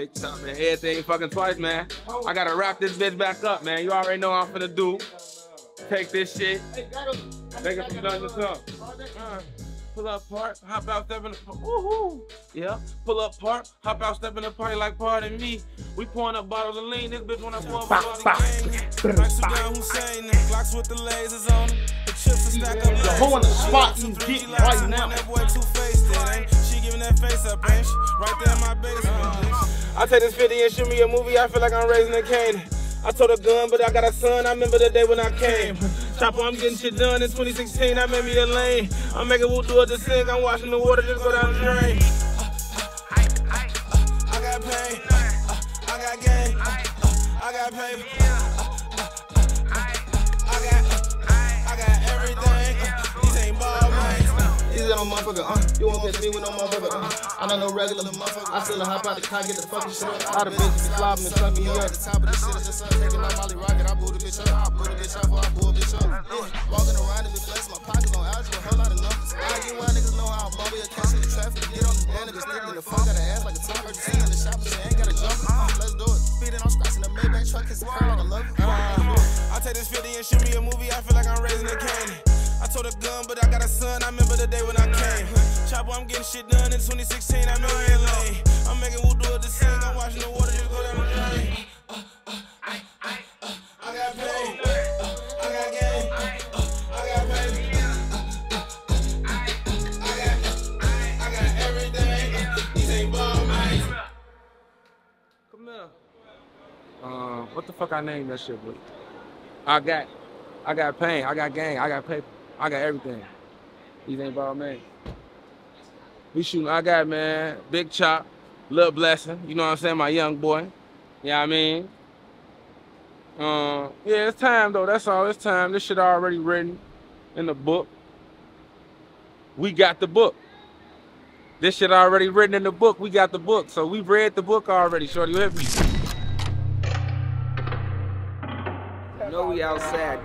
Big time, man. Everything fucking twice, man. I gotta wrap this bitch back up, man. You already know I'm finna do. Take this shit. Make it some done. Uh, Pull up park, hop out, step in the. Woohoo! Yeah, pull up park, hop out, step in the party like pardon me. We pouring up bottles of lean. This bitch wanna pour up a bottle of Like Saddam Hussein, the Glocks with the lasers on them. The chips are stacked up. The hoe in the spot you get right now. That boy two-faced, ain't. She giving that face up, ain't she? Right there in my basement. I take this 50 and shoot me a movie. I feel like I'm raising a cane. I told a gun, but I got a son. I remember the day when I came. Chopper, I'm getting shit done in 2016. I made me a lane. I'm making Woo do to sink. I'm washing the water just go down the drain. You won't catch me with no motherfucker, uh. I'm not no regular motherfucker. I still hop out the car, get the fucking shit up. All the bitches be slobbing and sucking me up. The top of the is just something taking out Molly Rocket. I blew the bitch up. I blew the bitch up I blew a bitch up. Yeah. Walking around and be flexing my pockets on algebra, a whole lot of numbers. I get wild niggas know how I'm bumpy. Catch in the traffic, get on the band, niggas in the phone. Got an ass like a top. You see in the shop, she ain't got a jump. Let's do it. Speeding, I'm scratching the Maybach truck, kiss it like a love. Uh, I take this 50 and shoot me a movie. I I a gun, but I got a son. I remember the day when I came. Chopper, I'm getting shit done in 2016. I'm in. I'm making do it. I'm washing the water just go down the drain. Uh, what the fuck I named that shit with? I got, I got pain, I got gang, I got paper, I got everything. These ain't ball man. We shooting, I got man, big chop, little blessing. You know what I'm saying? My young boy. Yeah, I mean. Uh, yeah, it's time though. That's all. It's time. This shit already written in the book. We got the book. This shit already written in the book. We got the book. So we read the book already, shorty. You hear me? Know we outside.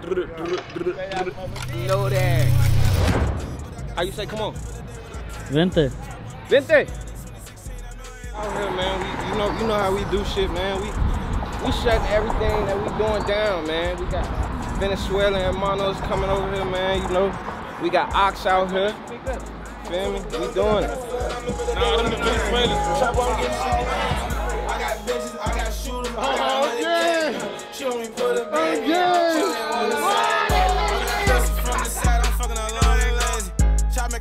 Know that. How you say, come on? Vente. Vente. Out here, man. We, you know, you know how we do shit, man. We we shutting everything that we doing down, man. We got Venezuela and hermanos coming over here, man. You know, we got Ox out here. Feel me? We doing it. Nah, them the Venezuelans.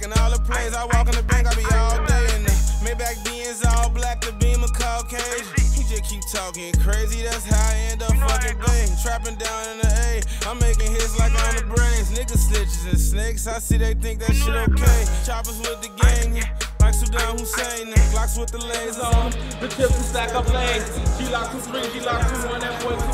Chop making all the praise. I walk in the bank, I be all day in the Maybach Benz, all black, the beam of Caucasian. He just keep talking crazy, that's how I end up fucking bang. Trapping down in the A, I'm making hits like on the brains. Niggas snitches and snakes, I see they think that shit okay. Choppers with the gang, like Saddam Hussein. Glocks with the laser on them. The chips will stack up lanes. She locked two three, she locked two one, that boy two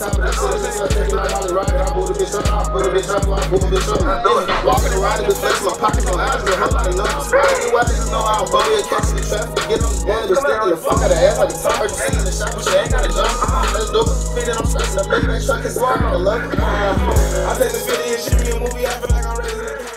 I a know the on the fuck out of ass like a top. Ain't gotta jump. Let's do it. I'm stressing, I'm making that truck, take 50 and shoot me a movie. I feel like I'm ready